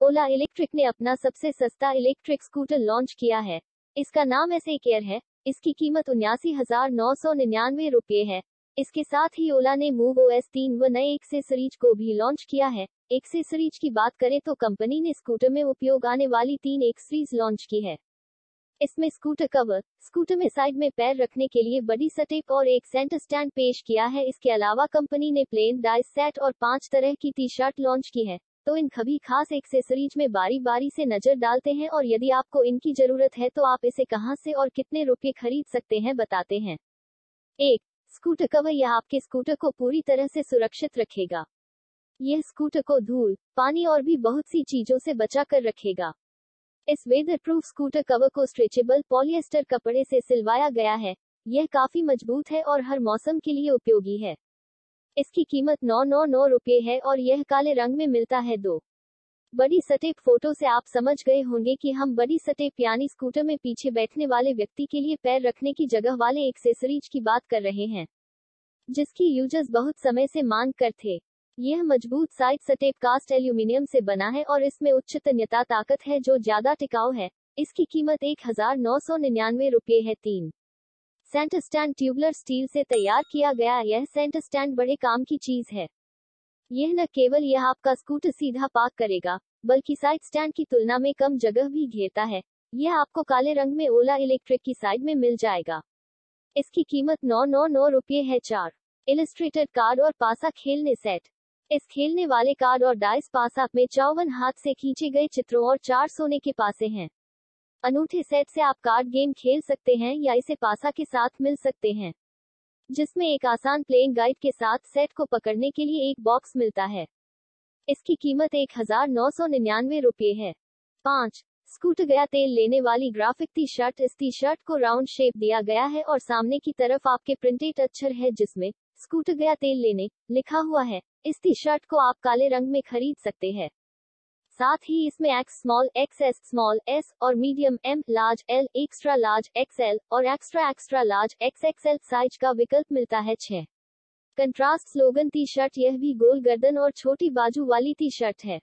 ओला electric ने अपना सबसे सस्ता इलेक्ट्रिक स्कूटर लॉन्च किया है। इसका नाम ऐसे केयर है। इसकी कीमत उन्यासी हज़ार नौ सौ निन्यानवे रुपये है। इसके साथ ही ओला ने मूव ओ एस तीन व नए एक्सेसरीज को भी लॉन्च किया है। एक्सेसरीज की बात करें तो कंपनी ने स्कूटर में उपयोग आने वाली तीन एक्सरीज लॉन्च की है। इसमें स्कूटर कवर, स्कूटर में साइड में पैर रखने के लिए बड़ी सटेप और एक सेंटर स्टैंड पेश किया है। इसके अलावा कंपनी ने प्लेन डाइस सेट और पाँच तरह की टी शर्ट लॉन्च की है। तो इन सभी खास एक्सेसरीज में बारी बारी से नज़र डालते हैं और यदि आपको इनकी ज़रूरत है तो आप इसे कहाँ से और कितने रुपए खरीद सकते हैं बताते हैं। एक स्कूटर कवर यह आपके स्कूटर को पूरी तरह से सुरक्षित रखेगा। यह स्कूटर को धूल, पानी और भी बहुत सी चीज़ों से बचा कर रखेगा। इस वेदर प्रूफ स्कूटर कवर को स्ट्रेचेबल पॉलिएस्टर कपड़े से सिलवाया गया है। यह काफ़ी मज़बूत है और हर मौसम के लिए उपयोगी है। इसकी कीमत नौ नौ नौ रुपये है और यह काले रंग में मिलता है दो। बड़ी सटेप फ़ोटो से आप समझ गए होंगे कि हम बड़ी सटेप यानी स्कूटर में पीछे बैठने वाले व्यक्ति के लिए पैर रखने की जगह वाले एक्सेसरीज की बात कर रहे हैं, जिसकी यूज़र्स बहुत समय से मांग कर थे। यह मज़बूत साइड सटेप कास्ट एल्यूमिनियम से बना है और इसमें उच्च तन्यता ताकत है जो ज़्यादा टिकाऊ है। इसकी कीमत एक हज़ार नौ सौ निन्यानवे रुपये है। तीन। सेंटर स्टैंड ट्यूबलर स्टील से तैयार किया गया यह सेंटर स्टैंड बड़े काम की चीज़ है। यह न केवल यह आपका स्कूटर सीधा पार्क करेगा, बल्कि साइड स्टैंड की तुलना में कम जगह भी घेरता है। यह आपको काले रंग में ओला इलेक्ट्रिक की साइड में मिल जाएगा। इसकी कीमत नौ नौ नौ रुपये है। चार। इलिस्ट्रेटेड कार्ड और पासा खेलने सेट इस खेलने वाले कार्ड और डाइस पासा में चौवन हाथ से खींचे गए चित्रों और चार सोने के पासे हैं। अनूठे सेट से आप कार्ड गेम खेल सकते हैं या इसे पासा के साथ मिल सकते हैं। जिसमें एक आसान प्लेइंग गाइड के साथ सेट को पकड़ने के लिए एक बॉक्स मिलता है। इसकी कीमत एक हज़ार नौ सौ निन्यानवे रुपये है। पाँच स्कूट गया तेल लेने वाली ग्राफिक टी शर्ट इस टी शर्ट को राउंड शेप दिया गया है और सामने की तरफ़ आपके प्रिंटेड अक्षर है जिसमें स्कूट गया तेल लेने, लिखा हुआ है। इस टी शर्ट को आप काले रंग में खरीद सकते हैं। साथ ही इसमें X small X S small S और medium M large L extra large XL और extra extra large X XL size का विकल्प मिलता है छह। कंट्रास्ट स्लोगन टी शर्ट यह भी गोल गर्दन और छोटी बाजू वाली टी शर्ट है।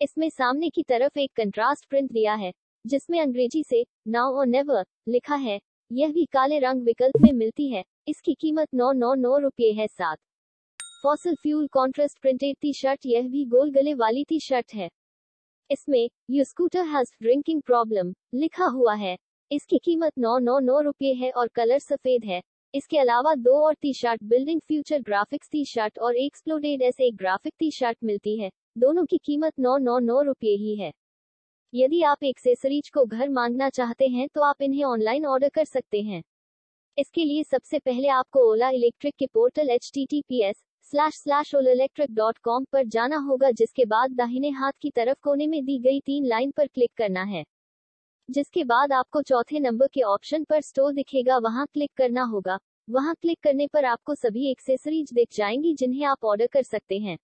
इसमें सामने की तरफ़ एक कंट्रास्ट प्रिंट दिया है, जिसमें अंग्रेज़ी से नाउ और नेवर लिखा है। यह भी काले रंग विकल्प में मिलती है। इसकी कीमत नौ नौ नौ रुपये है सात। Fossil fuel contrast printed T shirt यह भी गोल गले वाली टी शर्ट है। इसमें you scooter has drinking problem लिखा हुआ है। इसकी कीमत नौ नौ नौ रुपये है और कलर सफ़ेद है। इसके अलावा दो और T shirt building future graphics T shirt और एक्सप्लोडेड ऐसे एक ग्राफिक टी शर्ट मिलती है। दोनों की कीमत नौ नौ नौ रुपये ही है। यदि आप एक्सेसरीज को घर मांगना चाहते हैं तो आप इन्हें ऑनलाइन ऑर्डर कर सकते हैं। इसके लिए सबसे पहले आपको ओला इलेक्ट्रिक के portal H T T P S slash slash Ola electric dot com पर जाना होगा, जिसके बाद दाहिने हाथ की तरफ़ कोने में दी गई तीन लाइन पर क्लिक करना है। जिसके बाद आपको चौथे नंबर के ऑप्शन पर स्टोर दिखेगा, वहाँ क्लिक करना होगा। वहाँ क्लिक करने पर आपको सभी एक्सेसरीज दिख जाएँगी, जिन्हें आप ऑर्डर कर सकते हैं।